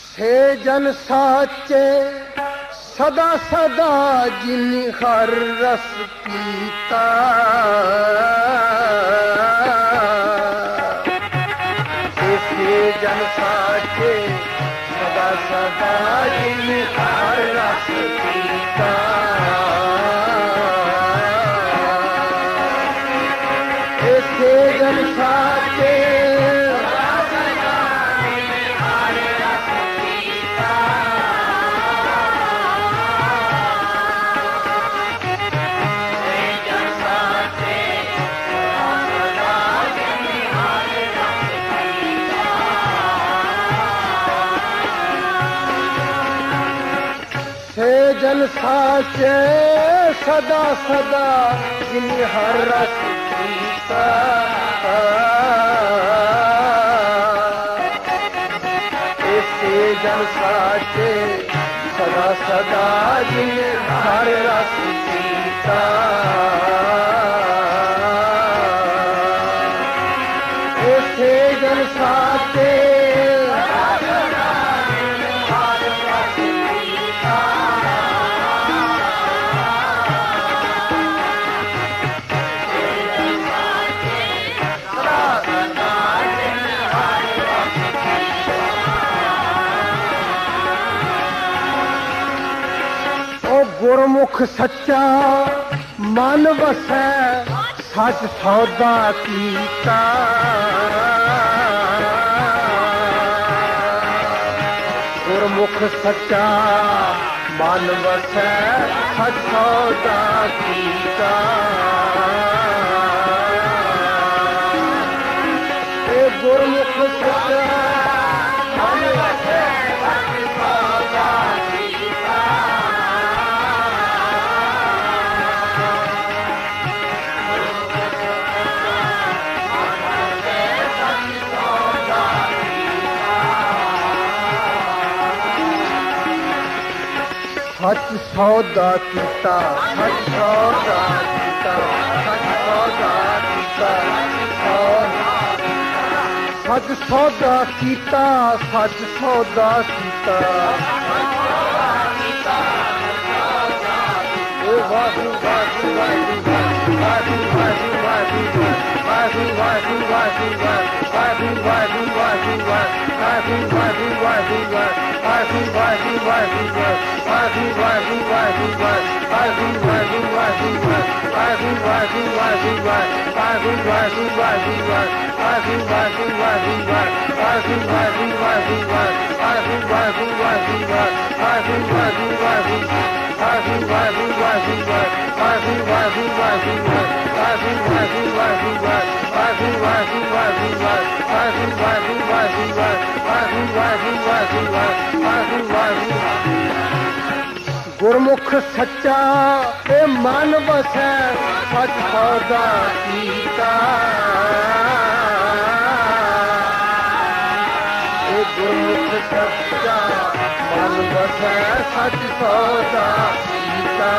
ਸੇ ਜਨ ਸਾਚੇ, ਸਦਾ ਸਦਾ ਜਿਨ ਹਰ ਰਸ ਪੀਤਾ। ਜਨ ਸਾਚੇ, ਸਦਾ ਸਦਾ ਜਿਨ ਹਰ ਰਸ ਜਨ ਸਾਚੇ जल साचे सदा सदा इन हर रस जल साचे सदा सदा जिन हर रस सीता एसे जल साचे ਗੁਰਮੁਖ ਸੱਚਾ ਮਨ ਵਸੈ ਸੱਚ ਸੌਦਾ ਕੀਤਾ। ਗੁਰਮੁਖ ਸੱਚਾ ਮਨ ਵਸੈ ਸੱਚ ਸੌਦਾ ਕੀਤਾ। ਸੱਚ ਸੌਦਾ ਕੀਤਾ, ਸੱਚ ਸੌਦਾ ਕੀਤਾ, ਸੱਚ ਸੌਦਾ ਕੀਤਾ, ਸੱਚ ਸੌਦਾ ਕੀਤਾ, ਸੱਚ ਸੌਦਾ ਕੀਤਾ। ਓ ਵਾਹਿਗੁਰੂ ਵਾਹਿਗੁਰੂ ਵਾਹਿਗੁਰੂ। I ਗੁਰਮੁਖ ਸੱਚਾ ਇਹ ਮਨ ਵਸੈ, ਸੱਚ ਸੌਦਾ ਕੀਤਾ। ਇਹ ਗੁਰਮੁਖ ਸੱਚਾ, ਮਨ ਵਸੈ, ਸੱਚ ਸੌਦਾ ਕੀਤਾ।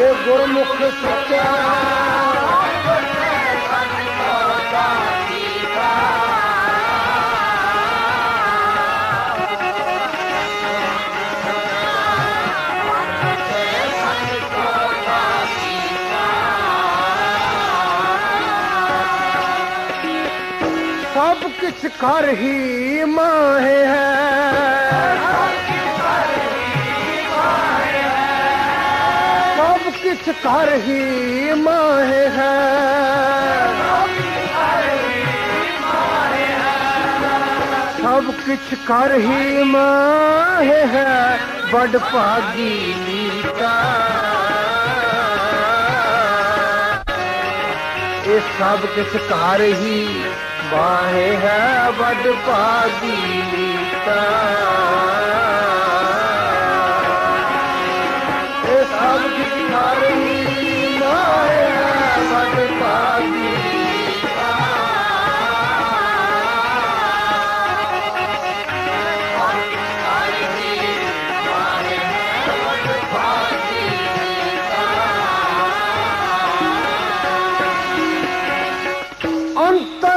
ਇਹ ਗੁਰਮੁਖ ਸੱਚਾ कर ही माँ है। सब किस कर ही माँ है। सब किस कर ही माँ है, बड़ पागी का ये सब किस कार ही ਬਾਹੇ ਹੈ ਵਡ ਭਾਗੀ ਲੀਤਾ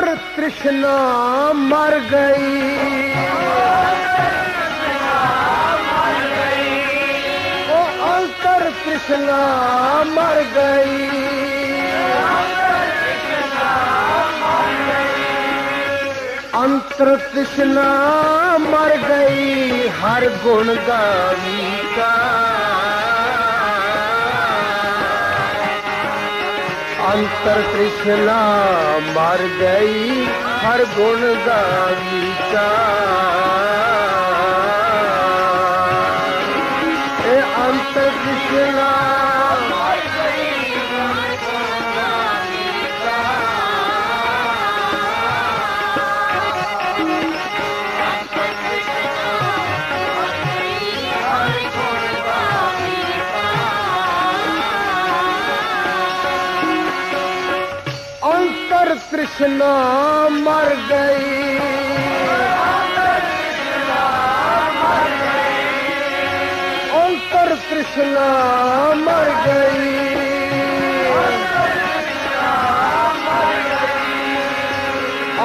और कृष्णा मर गई। अंतर कृष्णा मर गई। अंतर कृष्णा मर गई, हर गुण गानी का ਅੰਤਰ ਕ੍ਰਿਸ਼ਨਾ ਮਰ ਗਈ ਹਰ ਗੁਣ ਦਾ ਵਿਚਾਰ कृष्णा मर गई। अंतर कृष्णा मर गई।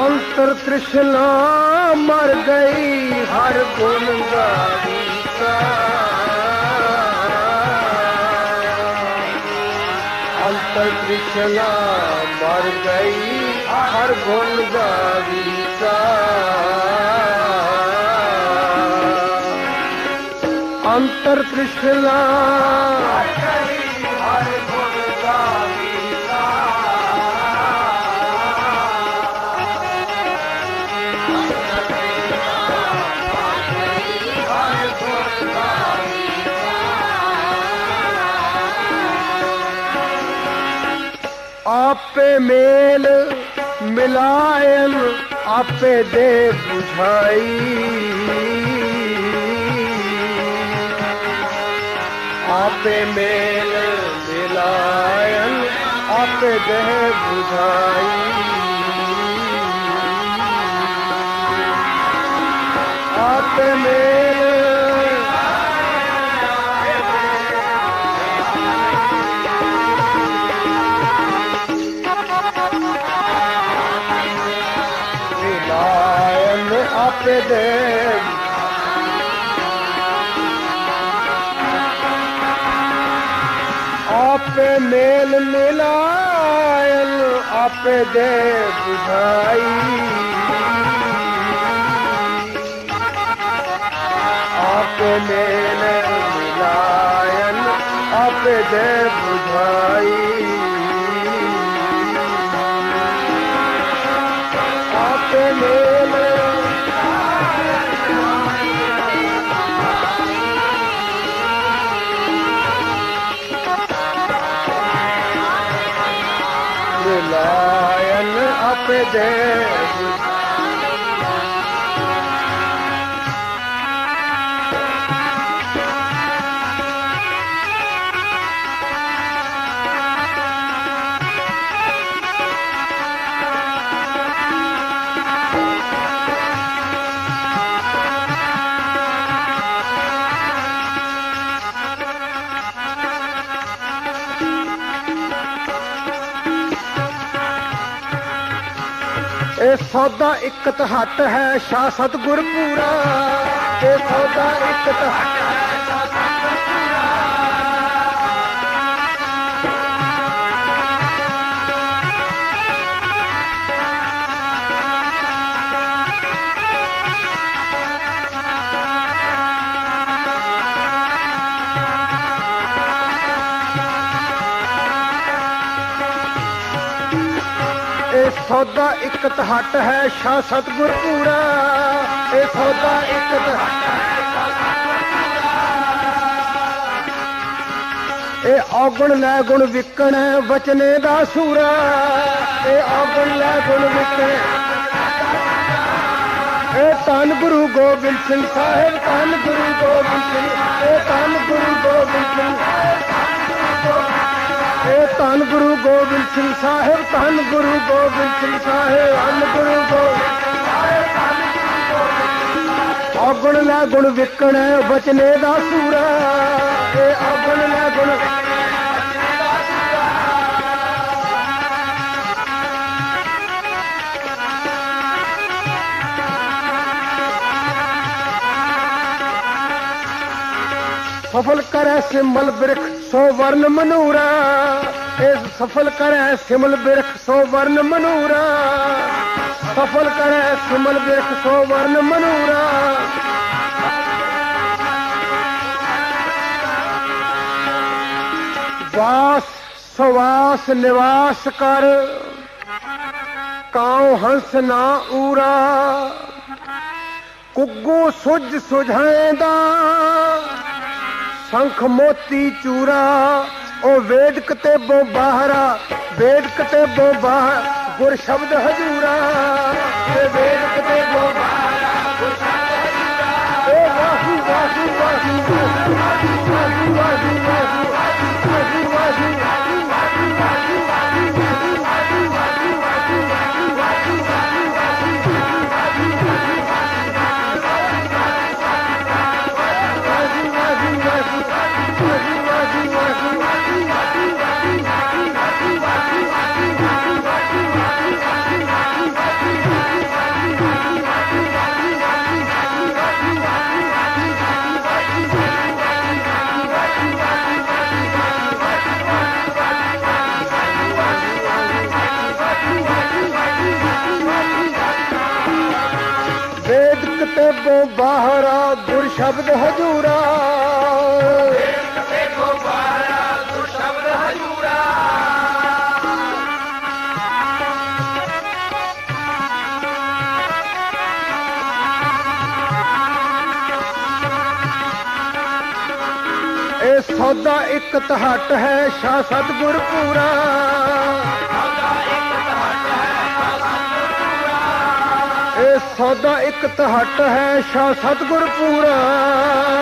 अंतर कृष्णा मर गई। हर गुण का अंतर कृष्णा मर गई। हर गावी का अंतर कृष्णा। आपे मेल ਮਿਲਾ ਇਲਮ ਆਪੇ ਦੇ ਬੁਝਾਈ ਆਪੇ ਮੇਲ ਮਿਲਾਇਨ ਆਪੇ ਦੇ ਬੁਝਾਈ ਆਪੇ ਮੇਲ आपे दे। आपे मेल मिलायन आपे दे बुझाई। आपे मेल मिलायन आपे दे बुझाई। पे दे ਇਹ ਸੌਦਾ ਇੱਕ ਤਹੱਟ ਹੈ ਸ਼ਾ ਸਤਗੁਰ ਪੂਰਾ। ਇਹ ਸੌਦਾ ਇੱਕ ਤਹੱਟ ਹੈ। ਇਹ ਸੌਦਾ, ਇੱਕ ਤਹੱਟ ਹੈ ਸ਼ਾ ਸਤਗੁਰ ਪੂਰਾ। ਇਹ ਸੌਦਾ, ਇੱਕ ਤਹੱਟ। ਹੈ ਸ਼ਾਹ ਸਤਿਗੁਰ ਪੂਰਾ। ਇਹ ਔਗਣ ਲੈ ਗੁਣ ਵਿਕਣ ਵਚਨੇ ਦਾ ਸੂਰਾ। ਇਹ ਔਗਣ ਲੈ ਗੁਣ ਵਿਕਣ। ਇਹ ਧੰਨ ਗੁਰੂ ਗੋਬਿੰਦ ਸਿੰਘ ਸਾਹਿਬ, ਧੰਨ ਗੁਰੂ ਗੋਬਿੰਦ ਸਿੰਘ, ਇਹ ਧੰਨ ਗੁਰੂ ਗੋਬਿੰਦ ਸਿੰਘ। ਧੰਨ ਗੁਰੂ ਗੋਬਿੰਦ ਸਿੰਘ ਸਾਹਿਬ ਧੰਨ ਗੁਰੂ ਗੋਬਿੰਦ ਸਿੰਘ ਸਾਹਿਬ ਧੰਨ ਗੁਰੂ ਗੋਬਿੰਦ ਔਗਣ ਲੈ ਗੁਣ ਵਿਕਣ ਬਚਨੇ ਦਾ ਸੂਰਾ ਏ ਔਗਣ ਲੈ ਗੁਣ सफल करे सिमल वृक्ष सो मनूरा इस सफल करे सिमल बिरख सोवर्ण मनूरा। सफल करे सिमल बिरख सोवर्ण मनूरा। वास, सवास, निवास कर काऊ हंस ना ऊरा। कुगू सुझ सुझाएदा ਸੰਖ ਮੋਤੀ ਚੂਰਾ, ਉਹ ਵੇਦ ਕਤੇਬੋ ਬਾਹਰਾ ਵੇਦ ਕਤੇਬੋ ਬਾਹਰ, ਗੁਰ ਸ਼ਬਦ ਹਜੂਰਾ। ਤੇ ਵੇਦ ਕਤੇਬੋ ਬਾਹਰਾ। नसेबो बाहरा दुर्शब्द हजूरा। सौदा एक तहट है शाह सतगुर पूरा। ਸੌਦਾ ਇੱਕ ਤਹਟ ਹੈ ਸ਼ਾ ਸਤਗੁਰ ਪੂਰਾ।